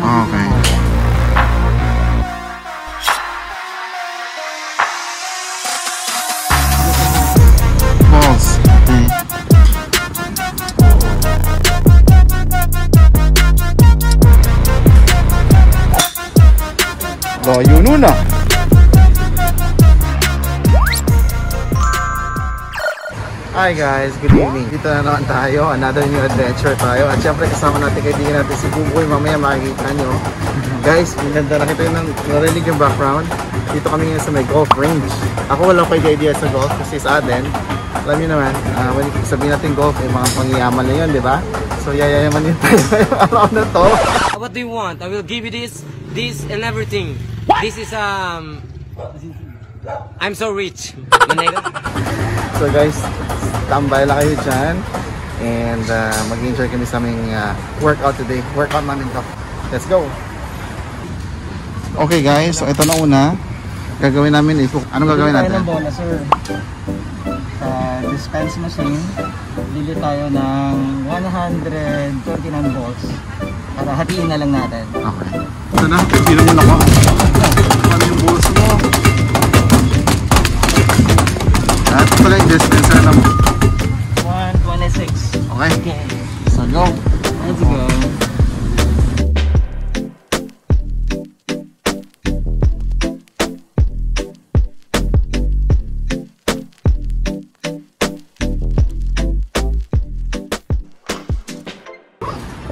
Okay. Balls. Okay. Layo nun ah. Hi guys, good evening. Dito na naman tayo, another new adventure tayo. At syempre kasama natin kaibigan natin si Buboy. Mamaya makikita nyo. Guys, ang ganda nakita yung narinig yung background. Dito kami ngayon sa may golf range. Ako walang pwede idea sa golf kasi sa atin, alam niyo naman, uh, when sabihin natin golf, ay mga pangyayaman na yun, di ba? So yayayaman yun tayo araw na to. What do you want? I will give you this, this and everything. This is um. I'm so rich. So guys, tambay lang kayo dyan. And uh, mag-enjoy kami sa aming uh, workout today. Workout namin to. Let's go! Okay guys, so ito na una. Gagawin namin is, anong gagawin Bili tayo natin? ng bola, sir. Sa dispense machine, bili tayo ng 129 balls. Para hatiin na lang natin. Okay. Ito na, sino mo na ko? Ano yung balls mo? At pala yung dispenser na mo. 126. Okay. So go! Let's go.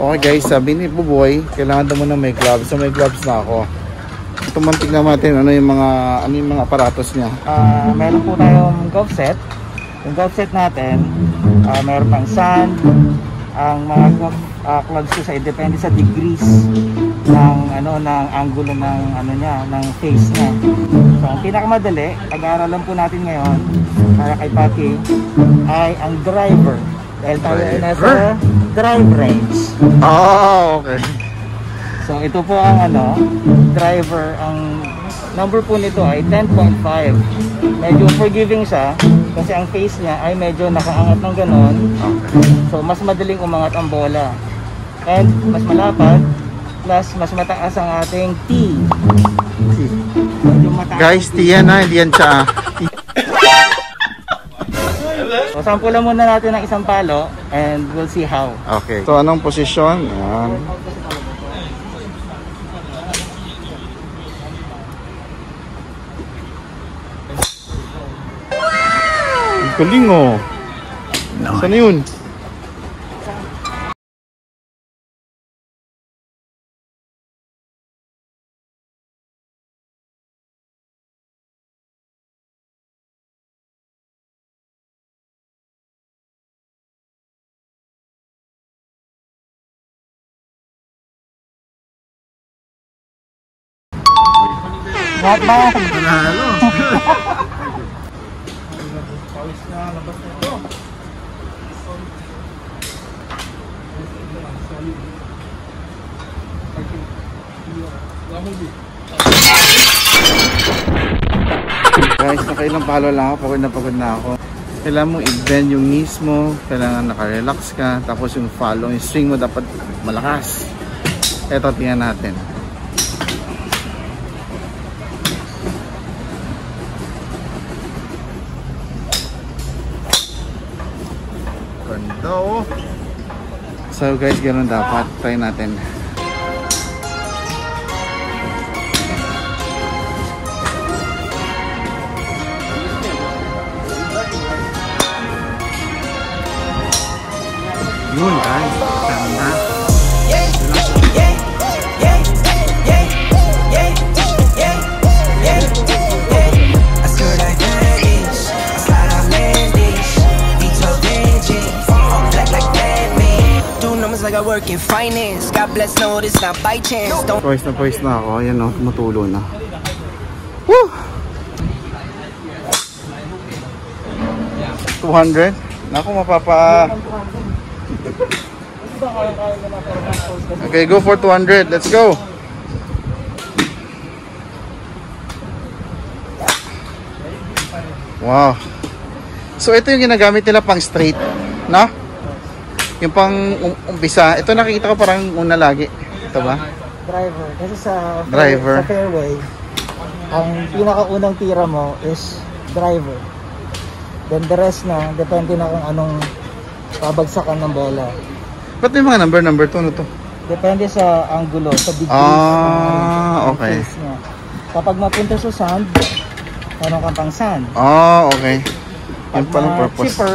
Okay guys, sabi ni Buboy, kailangan daw muna may gloves. So may gloves na ako. Ito man tignan natin ano yung mga ano yung mga aparatos niya. Ah, meron po tayong golf set. Yung golf set natin, ah, meron pang sand, ang mga ah, clubs ko sa depende sa degrees ng ano ng angulo ng ano niya, ng face niya. So, ang pinakamadali, pag-aaralan po natin ngayon para kay Pati ay ang driver. Dahil tayo ay nasa Driver? drive range. Oh, okay. So ito po ang ano, driver, ang number po nito ay 10.5. Medyo forgiving siya kasi ang face niya ay medyo nakaangat ng ganon. So mas madaling umangat ang bola. And mas malapad, plus mas mataas ang ating T. Guys, tiyan na, hindi yan siya. So sampulan muna natin ng isang palo and we'll see how. Okay. So anong posisyon? Yan. Galing oh. Saan na yun? Not bad. Panalo. Guys, nakailang palo lang ako, pagod na pagod na ako. Kailangan mong i-bend yung knees mo, kailangan naka-relax ka, tapos yung follow, yung swing mo dapat malakas. Ito, tingnan natin. Ganda oh. So guys, ganun dapat. Try natin. Numbers like I work in finance. God bless, no, this not by chance. Don't Poise na poise na ako. Ayan na. Woo! 200? Naku, mapapa... Okay, go for 200. Let's go. Wow. So ito yung ginagamit nila pang straight, no? Yung pang um- umpisa. Ito nakikita ko parang una lagi. Ito ba? Driver. Kasi sa, Driver. sa fairway, ang pinakaunang tira mo is driver. Then the rest na, depende na kung anong babagsakan ng bola. Ba't may mga number number 2 na to? Depende sa angulo, sa degrees. Ah, okay. niya. Kapag mapunta sa sand, meron kang pang sand. Ah, okay. Yun Pag palang purpose. chipper,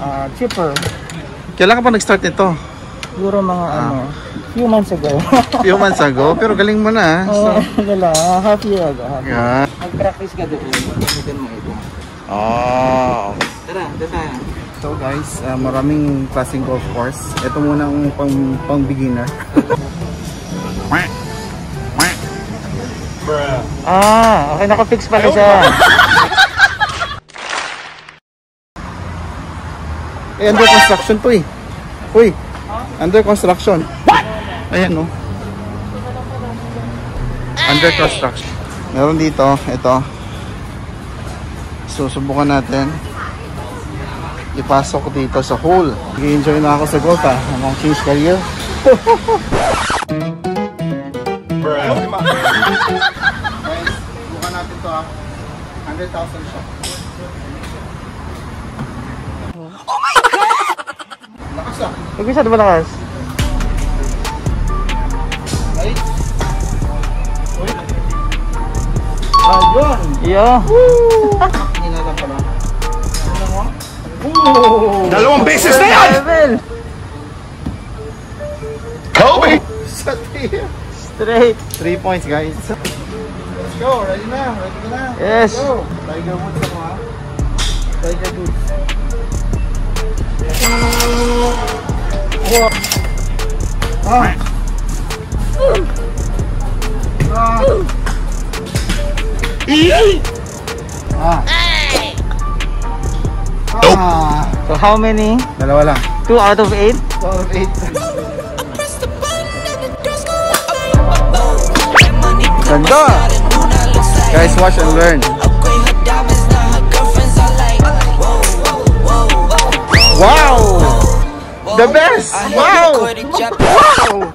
ah, chipper, Kailan ka pa nag-start nito? siguro mga Ah. ano, few months ago. Few months ago, pero galing mo na. ah. Oo, So, ano lang, ah, half year ago. Half year. yeah. Mag-practice ka doon. Gamitin mo ito. Oh. Tara, tara. So guys, ah, maraming klaseng golf course. Ito muna ang pang, pang beginner. Ah, okay, nakafix pala siya. Eh, under construction to eh. Uy, under construction. Ayan no. Under construction. Meron dito, ito. Susubukan natin. Ipasok ko dito sa hole. Nag-enjoy na ako sa golf ah. Ang change career. Guys, subukan natin to ah. 100,000 siya. Lakas ah. Huwag masyado malakas. Ay. Ayun. Hinala pala. Ano mo? Ooh! Dalawang beses na yan! Level. Kobe! Sa. Straight. Three points, guys. Let's go. Ready na. Ready ka na. Yes. Let's go. Tiger Woods ako, ha? Tiger Woods. Wow. Ah. Ah. Ah. Ah. So how many? Dalawa lang. 2 out of 8? Out of eight. Ganda! Guys, watch and learn. Wow! The best! Wow! Wow!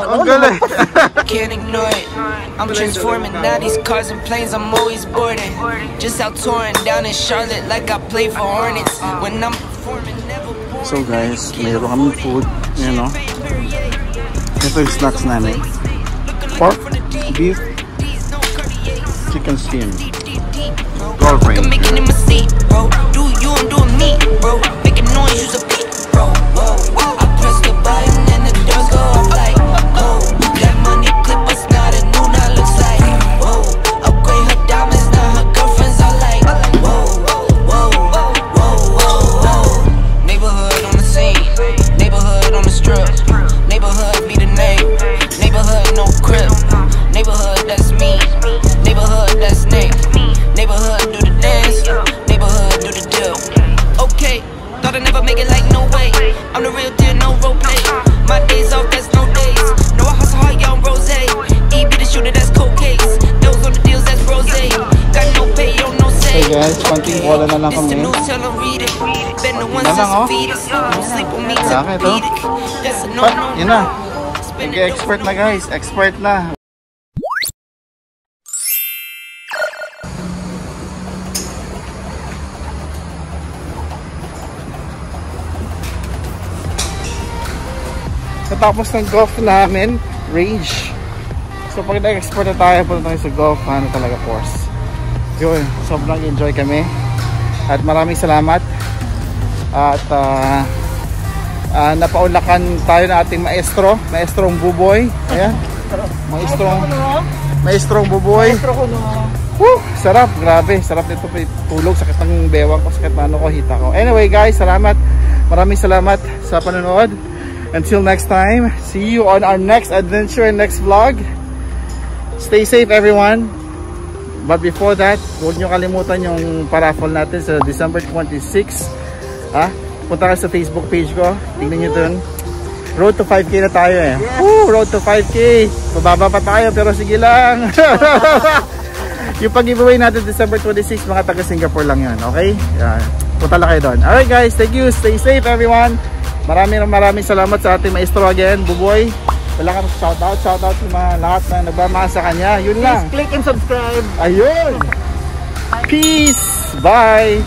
Ang galing! Can't ignore it. I'm transforming now these cars and planes. I'm always boarding. Just out touring down in Charlotte like I play for Hornets. When I'm performing, never boring. So guys, mayroon kami food. Yan o. Ito yung snacks namin. Pork, beef, chicken skin. Golf I'm making in my seat, bro. Do you, I'm me, bro. Making noise, use a I'm the real deal, no role play. My days off, that's no days. No, I hustle hard, yeah, I'm rose. E be the shooter, that's cold case. Those on the deals, that's rose. Got no pay, yo, no say. Hey guys, konting bola na lang kami. news, tell 'em read it. Been the ones Yan lang, oh. since feed us. Don't sleep with me to Laki to. beat it. That's a no, Pa, no, yun na. Nag-expert na guys. Expert na. Natapos ng golf namin, range. So pag nag-export na tayo, punta tayo sa golf, ano talaga course. Yun, sobrang enjoy kami. At maraming salamat. At ah, ah, napaulakan tayo ng ating maestro, maestrong Buboy. Ayan. Maestrong Maestrong Buboy. Metro ko no. Woo! Sarap, grabe. Sarap nito tulog. Sakit ng bewang ko, sakit ng ano ko, hita ko. Anyway guys, salamat. Maraming salamat sa panonood. Until next time, see you on our next adventure and next vlog. Stay safe everyone. But before that, huwag nyo kalimutan yung paraffle natin sa December 26. Ha? Punta ka sa Facebook page ko. Tingnan nyo dun. Road to 5K na tayo eh. Woo! Road to 5K. Bababa pa tayo pero sige lang. yung pag-giveaway natin December 26, mga taga Singapore lang yan. Okay? Yan. punta lang kayo doon. Alright guys, thank you. Stay safe everyone. Maraming maraming salamat sa ating maestro again, Buboy. Wala kang shoutout, shoutout sa mga lahat na nagmamahal sa kanya. Yun lang. Please click and subscribe. Ayun. Peace. Bye.